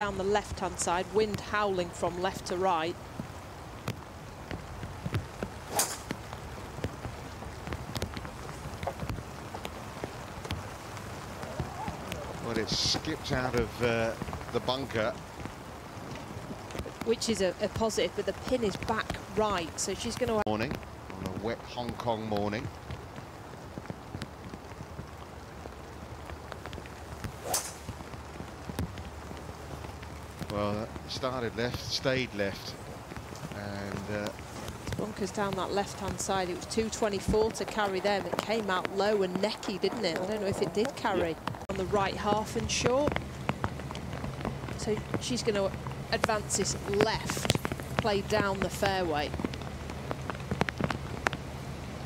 down the left-hand side, wind howling from left to right. Well, it skipped out of uh, the bunker. Which is a, a positive, but the pin is back right, so she's going to... Morning, on a wet Hong Kong morning. Well, started left, stayed left, and uh, Bunkers down that left-hand side. It was 224 to carry them. It came out low and necky, didn't it? I don't know if it did carry. On the right half and short. So she's going to advance this left, play down the fairway.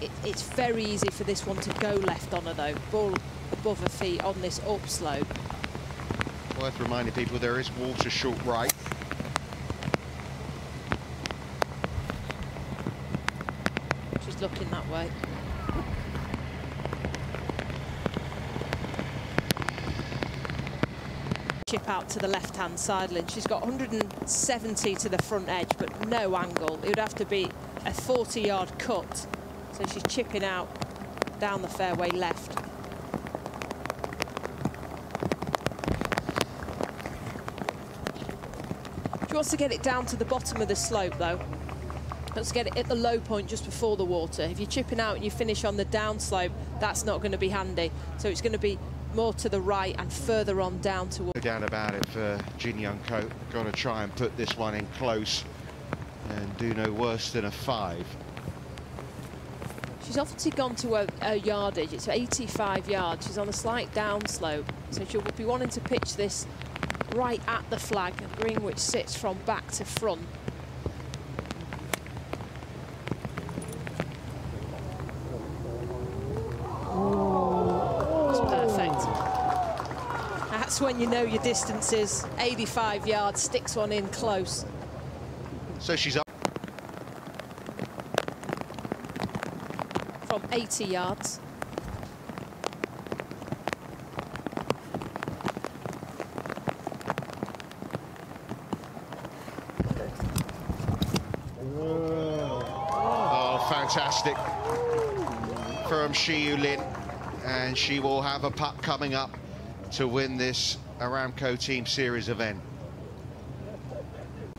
It, it's very easy for this one to go left on her, though. Ball above her feet on this upslope. Worth reminding people there is water short right. She's looking that way. Chip out to the left-hand side. She's got 170 to the front edge, but no angle. It would have to be a 40-yard cut. So she's chipping out down the fairway left. She wants to get it down to the bottom of the slope, though. Let's get it at the low point just before the water. If you're chipping out and you finish on the downslope, that's not going to be handy. So it's going to be more to the right and further on down to. No doubt about it for Jin Young Ko. Got to try and put this one in close and do no worse than a five. She's obviously gone to a, a yardage. It's 85 yards. She's on a slight downslope. So she'll be wanting to pitch this right at the flag, a green which sits from back to front. That's perfect. That's when you know your distance is 85 yards, sticks one in close. So she's up. from 80 yards. Fantastic from Shi Lin. And she will have a putt coming up to win this Aramco Team Series event.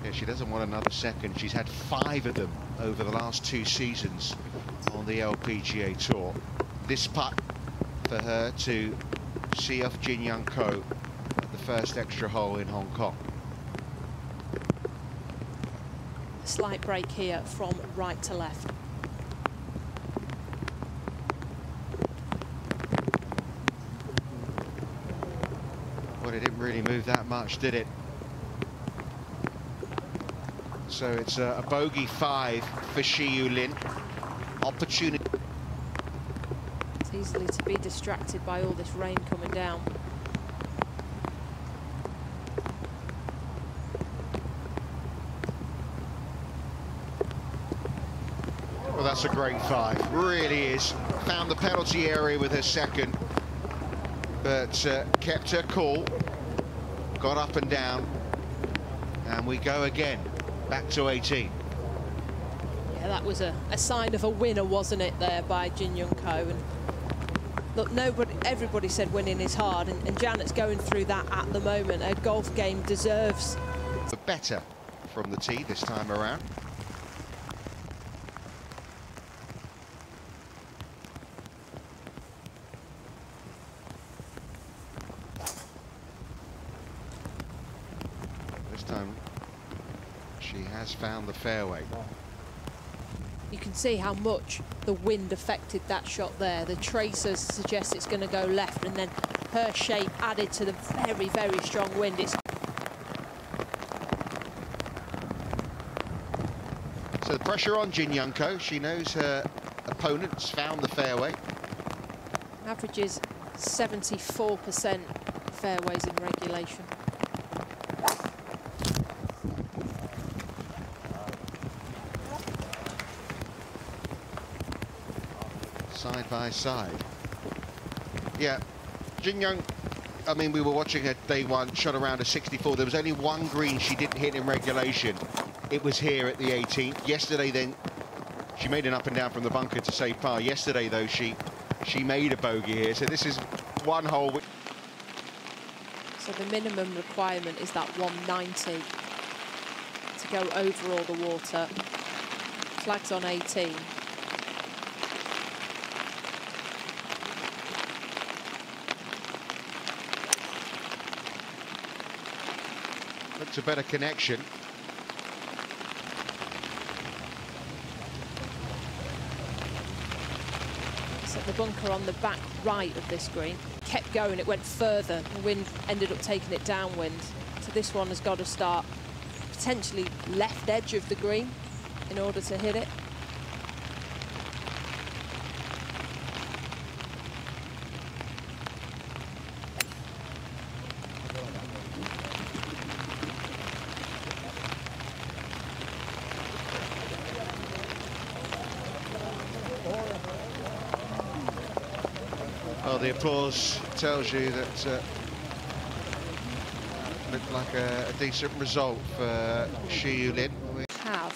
Yeah, she doesn't want another second. She's had five of them over the last two seasons on the LPGA Tour. This putt for her to see off Jin Young Ko at the first extra hole in Hong Kong. Slight break here from right to left. Well, it didn't really move that much, did it? So it's a, a bogey five for Shi Lin. Opportunity. It's easily to be distracted by all this rain coming down. Well, that's a great five. Really is. Found the penalty area with her second, but uh, kept her cool. Got up and down, and we go again. Back to 18. Yeah, that was a, a sign of a winner, wasn't it, there by Jin Young Ko? And look, nobody, everybody said winning is hard, and, and Janet's going through that at the moment. Her golf game deserves. Better from the tee this time around. She has found the fairway. You can see how much the wind affected that shot there. The tracers suggest it's going to go left, and then her shape added to the very, very strong wind. It's So the pressure on Jin Young Ko. She knows her opponent's found the fairway. averages 74% fairways in regulation. Side by side. Yeah, Jin Young I mean, we were watching her day one, shot around a 64. There was only one green she didn't hit in regulation. It was here at the 18th. Yesterday, then, she made an up and down from the bunker to save par. Yesterday, though, she she made a bogey here. So this is one hole. Which... So the minimum requirement is that 190 to go over all the water. Flags on 18. A better connection. The bunker on the back right of this green kept going, it went further. The wind ended up taking it downwind. So this one has got to start potentially left edge of the green in order to hit it. Well, the applause tells you that uh, looked like a, a, decent result for Xiyu Lin. Have.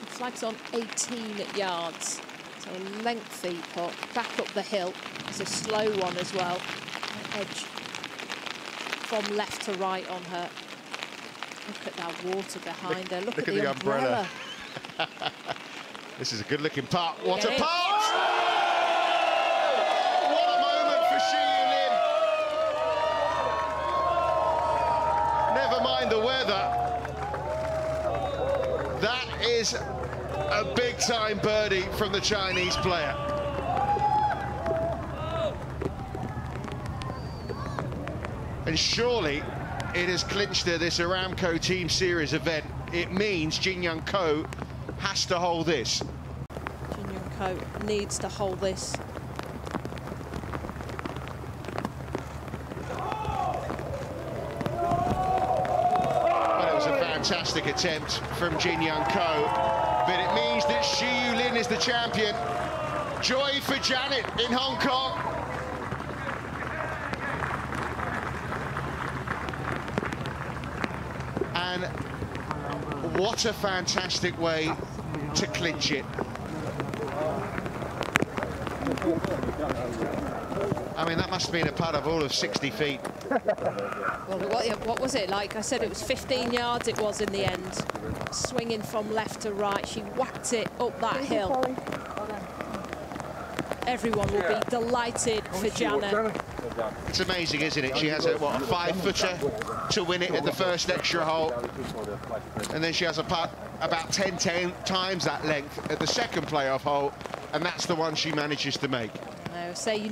The flag's on 18 yards. So a lengthy putt back up the hill. It's a slow one as well. Edge from left to right on her. Look at that water behind look, her. Look, look at, at, the, umbrella. umbrella. this is a good looking putt. What Get a it. putt! What a moment for Xiyu Lin. Never weather. That is a big time birdie from the Chinese player. And surely it has clinched this Aramco Team Series event. It means Jin Young Ko has to hold this. Jin Young Ko needs to hold this. Well, it was a fantastic attempt from Jin Young Ko, but it means that Xiyu Lin is the champion. Joy for Janet in Hong Kong. And what a fantastic way to clinch it. I mean, that must have been a putt of all of 60 feet. Well, what, what was it like? I said it was 15 yards it was in the end. Swinging from left to right. She whacked it up that hill. Everyone will be delighted for Janet. It's amazing, isn't it? She has a, what, a five-footer to win it at the first extra hole. And then she has a putt about 10, 10 times that length at the second playoff hole. And that's the one she manages to make. No, say you